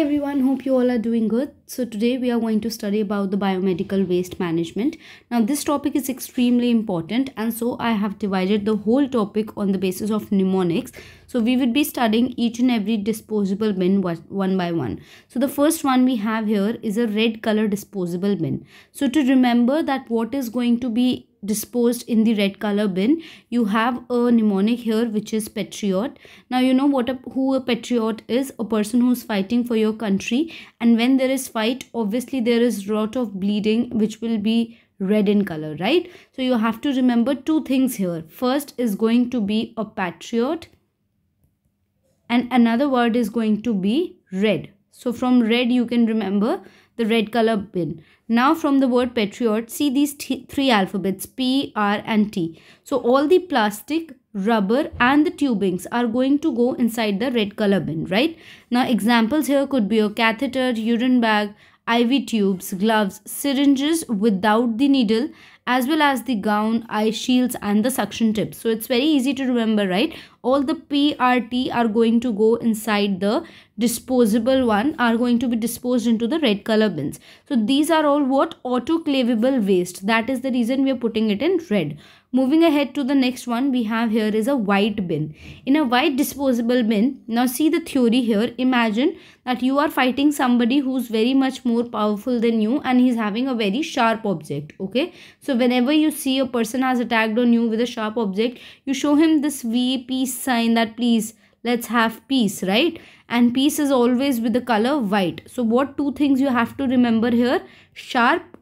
everyone, hope you all are doing good. So today we are going to study about the biomedical waste management. Now this topic is extremely important and so I have divided the whole topic on the basis of mnemonics. So we would be studying each and every disposable bin one by one. So the first one we have here is a red color disposable bin. So to remember that what is going to be disposed in the red color bin you have a mnemonic here which is patriot. Now you know what a, who a patriot is? A person who's fighting for your country. And when there is fight obviously there is lot of bleeding which will be red in color right? So you have to remember two things here. First is going to be a patriot and another word is going to be red. So from red you can remember the red color bin. Now from the word patriot, see these three alphabets P, R and T. So all the plastic, rubber and the tubings are going to go inside the red color bin, right? Now examples here could be a catheter, urine bag, IV tubes, gloves, syringes without the needle as well as the gown, eye shields and the suction tips. So it's very easy to remember, right? All the PRT are going to go inside the disposable one are going to be disposed into the red color bins. So these are all what autoclavable waste. That is the reason we are putting it in red. Moving ahead to the next one we have here is a white bin. In a white disposable bin, now see the theory here. Imagine that you are fighting somebody who's very much more powerful than you and he's having a very sharp object. Okay. So whenever you see a person has attacked on you with a sharp object, you show him this V peace sign that please let's have peace right? And peace is always with the color white. So what two things you have to remember here? Sharp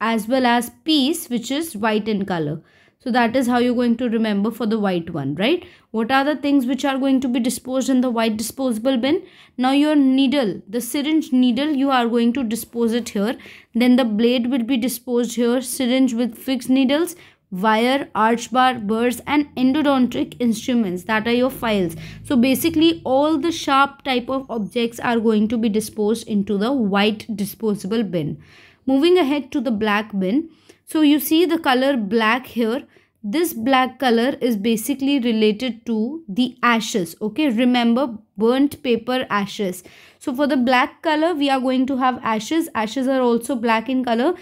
as well as peace which is white in color so that is how you're going to remember for the white one right what are the things which are going to be disposed in the white disposable bin now your needle the syringe needle you are going to dispose it here then the blade will be disposed here syringe with fixed needles wire, arch bar, burrs and endodontic instruments that are your files. So basically all the sharp type of objects are going to be disposed into the white disposable bin. Moving ahead to the black bin. So you see the color black here. This black color is basically related to the ashes. Okay, remember burnt paper ashes. So for the black color, we are going to have ashes. Ashes are also black in color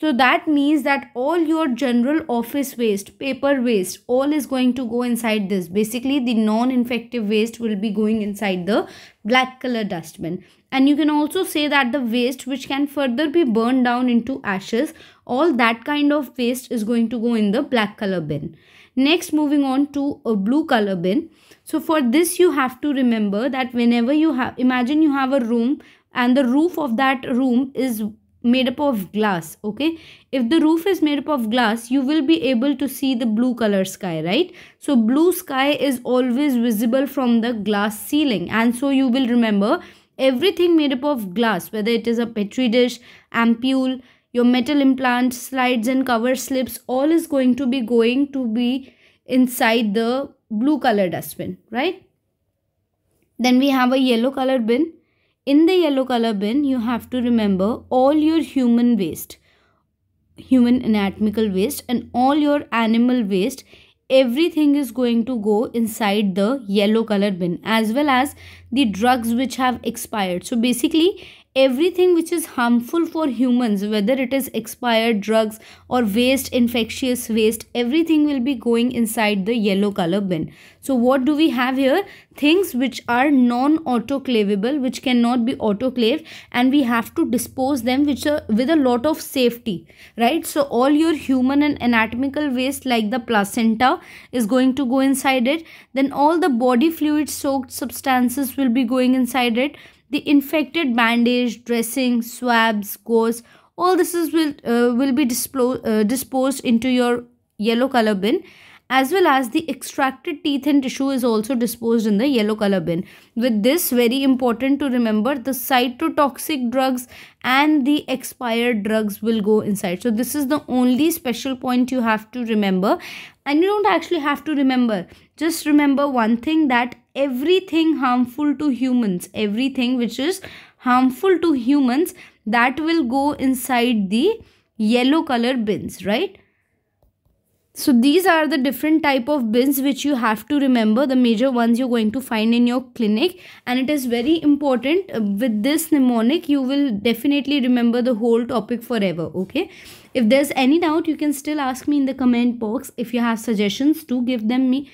so that means that all your general office waste, paper waste, all is going to go inside this. Basically, the non-infective waste will be going inside the black color dustbin. And you can also say that the waste which can further be burned down into ashes, all that kind of waste is going to go in the black color bin. Next, moving on to a blue color bin. So for this, you have to remember that whenever you have, imagine you have a room and the roof of that room is made up of glass okay? If the roof is made up of glass you will be able to see the blue color sky right? So blue sky is always visible from the glass ceiling. And so you will remember everything made up of glass whether it is a petri dish ampule your metal implant slides and cover slips all is going to be going to be inside the blue color dustbin right? Then we have a yellow color bin in the yellow color bin, you have to remember all your human waste, human anatomical waste and all your animal waste. Everything is going to go inside the yellow color bin as well as the drugs which have expired. So basically everything which is harmful for humans whether it is expired drugs or waste infectious waste everything will be going inside the yellow color bin. So what do we have here? Things which are non autoclavable which cannot be autoclaved and we have to dispose them which are with a lot of safety right? So all your human and anatomical waste like the placenta is going to go inside it. Then all the body fluid soaked substances will be going inside it the infected bandage, dressing, swabs, gauze, all this is will, uh, will be uh, disposed into your yellow color bin as well as the extracted teeth and tissue is also disposed in the yellow color bin. With this, very important to remember the cytotoxic drugs and the expired drugs will go inside. So this is the only special point you have to remember and you don't actually have to remember. Just remember one thing that everything harmful to humans, everything which is harmful to humans that will go inside the yellow color bins, right? So these are the different type of bins which you have to remember the major ones you're going to find in your clinic. And it is very important uh, with this mnemonic you will definitely remember the whole topic forever okay? If there's any doubt you can still ask me in the comment box. If you have suggestions to give them me